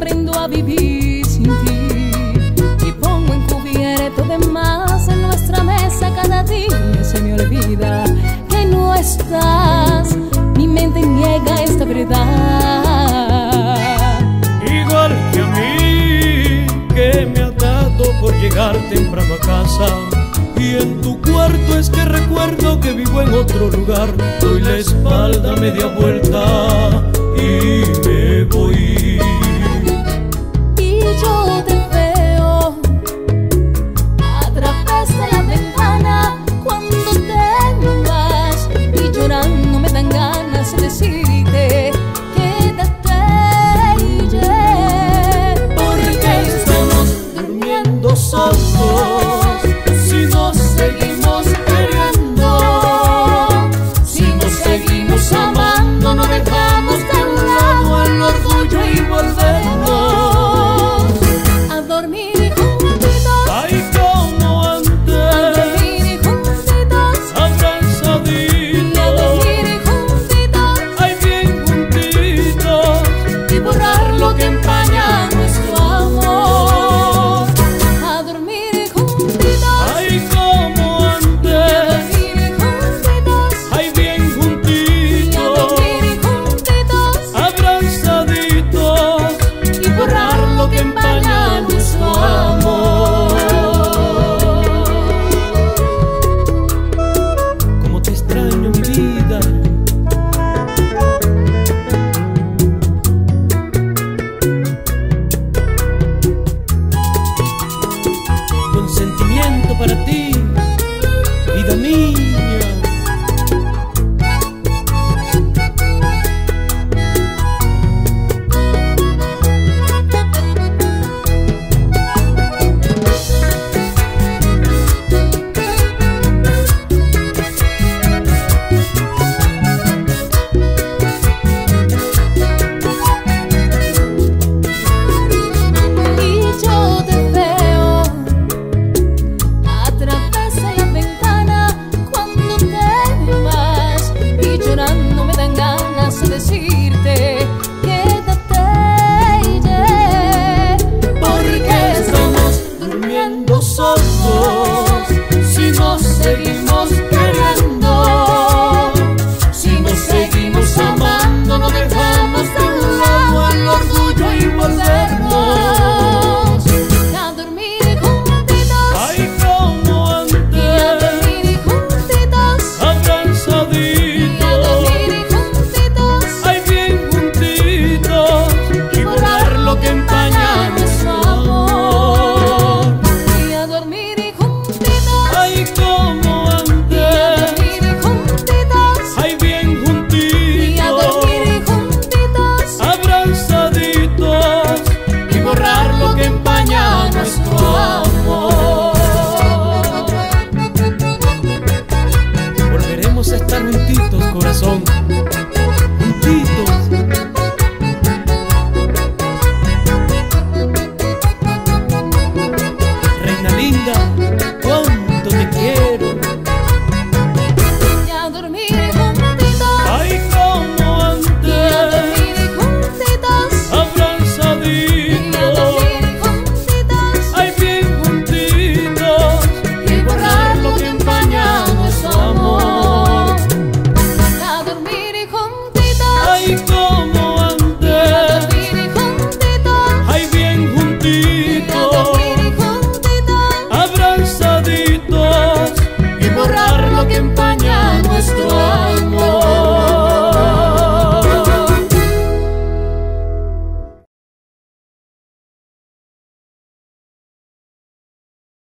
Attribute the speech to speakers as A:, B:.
A: aprendo a vivir sin ti. Y pongo encubierto de más en nuestra mesa cada día. Se me olvida que no estás. Mi mente niega esta verdad.
B: Igual que a mí, que me ha dado por llegar temprano a casa. Y en tu cuarto es que recuerdo que vivo en otro lugar. Doy la espalda media vuelta sentimiento para ti,
A: decirte